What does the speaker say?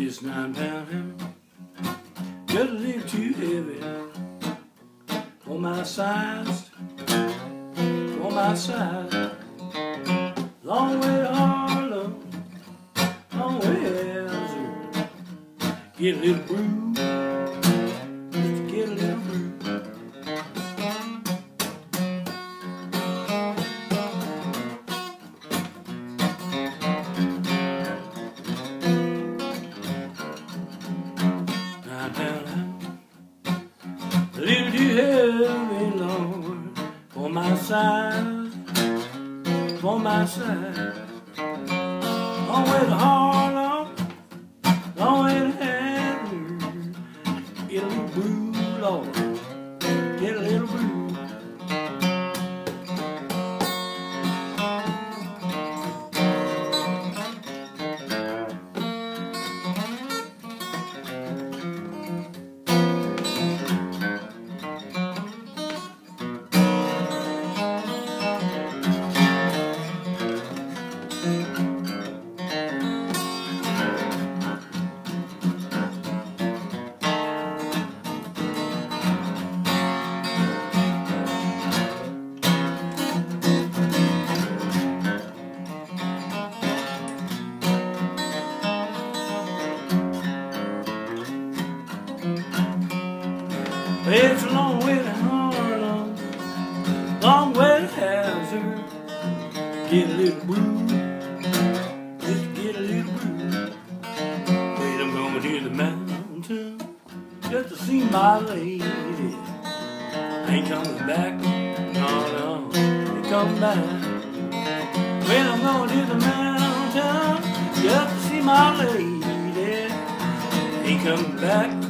This nine pound hammer, just a little too heavy for my size, for my size. Long way to Harlan, long way to Get a little brew, heavy, Lord, for my side, for my side. Long way It's a long way to Harlan, long way to Hazard. Get a little brew, just get a little brew. Wait, I'm going to the mountain just to see my lady. Ain't coming back, no, no, ain't coming back. Well, I'm going to the mountain just to see my lady. Ain't coming back.